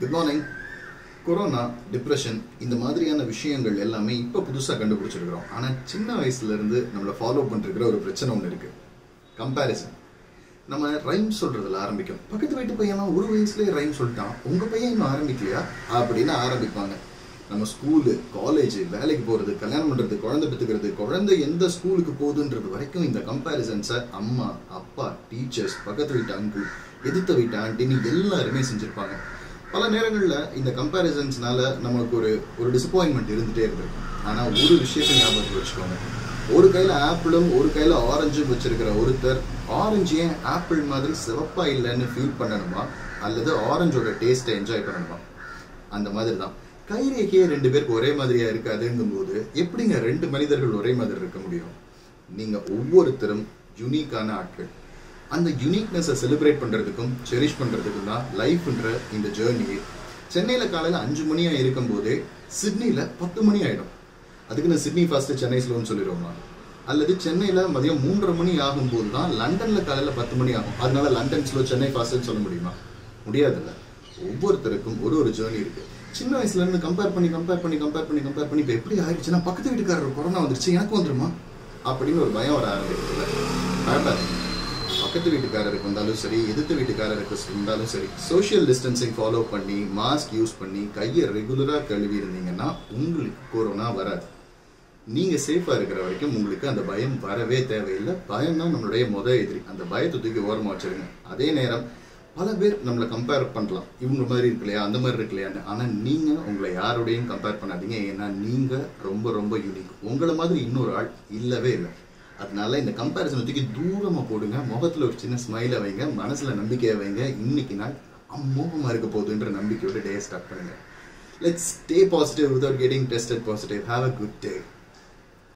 Good morning corona depression இந்த மாதிரியான விஷயங்கள் எல்லாமே இப்போ புதுசாக கண்டுபிடிச்சிருக்கிறோம். ஆனால் சின்ன வயசுலேருந்து நம்மளை ஃபாலோ பண்ணிருக்கிற ஒரு பிரச்சனை ஒன்று இருக்குது கம்பேரிசன் நம்ம ரைம் சொல்கிறதுல ஆரம்பிக்கும். பக்கத்து வீட்டு பையன்லாம் ஒரு வயசுலேயே ரைம் சொல்லிட்டான். உங்கள் பையன் இன்னும் ஆரம்பிக்கலையா? அப்படின்னு ஆரம்பிப்பாங்க. நம்ம ஸ்கூலு காலேஜ் வேலைக்கு போகிறது கல்யாணம் பண்ணுறது குழந்தை பெற்றுக்கிறது குழந்தை எந்த ஸ்கூலுக்கு போகுதுன்றது வரைக்கும் இந்த கம்பேரிசன்ஸை அம்மா அப்பா டீச்சர்ஸ் பக்கத்து வீட்டு அங்கிள் எதிர்த்த வீட்டு ஆண்டின்னு எல்லாருமே செஞ்சுருப்பாங்க. பல நேரங்களில் இந்த கம்பேரிசன்ஸ்னால நமக்கு ஒரு ஒரு டிசப்பாயின்மெண்ட் இருந்துகிட்டே இருந்திருக்கும் ஆனால் ஒரு விஷயத்தை ஞாபகத்தில் வச்சுக்கோங்க. ஒரு கையில் ஆப்பிளும் ஒரு கையில் ஆரஞ்சும் வச்சிருக்கிற ஒருத்தர் ஆரஞ்சு ஏன் ஆப்பிள் மாதிரி சிவப்பாக இல்லைன்னு ஃபீல் பண்ணணுமா? அல்லது ஆரஞ்சோட டேஸ்ட்டை என்ஜாய் பண்ணணுமா? அந்த மாதிரி தான் கைரேகையே ரெண்டு பேருக்கு ஒரே மாதிரியா இருக்காதுங்கும் போது எப்படிங்க ரெண்டு மனிதர்கள் ஒரே மாதிரி இருக்க முடியும்? நீங்க ஒவ்வொருத்தரும் யுனிக்கான ஆட்கள். அந்த யுனிக்னஸை செலிப்ரேட் பண்ணுறதுக்கும் செரிஷ் பண்ணுறதுக்கும் தான் லைஃப்ன்ற இந்த ஜேர்னியே சென்னையில் காலையில் அஞ்சு மணியாக இருக்கும் போதே பத்து மணி ஆகிடும் அதுக்கு நான் சிட்னி ஃபஸ்ட்டு சென்னை ஸ்லோன்னு சொல்லிடுவோமா? அல்லது சென்னையில் மதியம் மூன்றரை மணி ஆகும்போது தான் லண்டனில் காலையில் பத்து மணி ஆகும். அதனால லண்டன் ஸ்லோ சென்னை ஃபாஸ்ட்டுன்னு சொல்ல முடியுமா? முடியாதுல்ல. ஒவ்வொருத்தருக்கும் ஒரு ஒரு ஜேர்னி இருக்குது சின்ன வயசுலேருந்து கம்பேர் பண்ணி கம்பேர் பண்ணி கம்பேர் பண்ணி கம்பேர் பண்ணி இப்போ எப்படி ஆயிடுச்சுன்னா பக்கத்து வீட்டுக்காரர் கொரோனா வந்துருச்சு எனக்கு வந்துருமா? அப்படின்னு ஒரு பயம் வர ஆரம்பிக்குதுல்ல. பக்கத்து வீட்டுக்காரருக்கு வந்தாலும் சரி எதிர்த்து வீட்டுக்காரருக்கு இருந்தாலும் சரி சோஷியல் டிஸ்டன்சிங் ஃபாலோ பண்ணி மாஸ்க் யூஸ் பண்ணி கையை ரெகுலராக கழுவி இருந்தீங்கன்னா உங்களுக்கு கொரோனா வராது. நீங்கள் சேஃபாக இருக்கிற வரைக்கும் உங்களுக்கு அந்த பயம் வரவே தேவையில்லை. பயம் தான் நம்மளுடைய முத எதிரி. அந்த பயத்தை தூக்கி ஓரமாக வச்சுருங்க. அதே நேரம் பல பேர் நம்மளை கம்பேர் பண்ணலாம். இவங்க மாதிரி இருக்கலையா அந்த மாதிரி இருக்கலையான்னு. ஆனால் நீங்கள் உங்களை யாரோடையும் கம்பேர் பண்ணாதீங்க. ஏன்னா நீங்கள் ரொம்ப ரொம்ப யூனிக் உங்களை மாதிரி இன்னொரு ஆள் இல்லவே இல்லை. அதனால இந்த கம்பேரிசனை தூக்கி தூரமாக போடுங்க. முகத்தில் ஒரு சின்ன ஸ்மைலை வைங்க மனசில் நம்பிக்கையை வைங்க. இன்னைக்கு நாள் அமோகமாக இருக்க போகுதுன்ற நம்பிக்கையோட டே ஸ்டார்ட் பண்ணுங்க. Let's stay positive without getting tested positive have a good day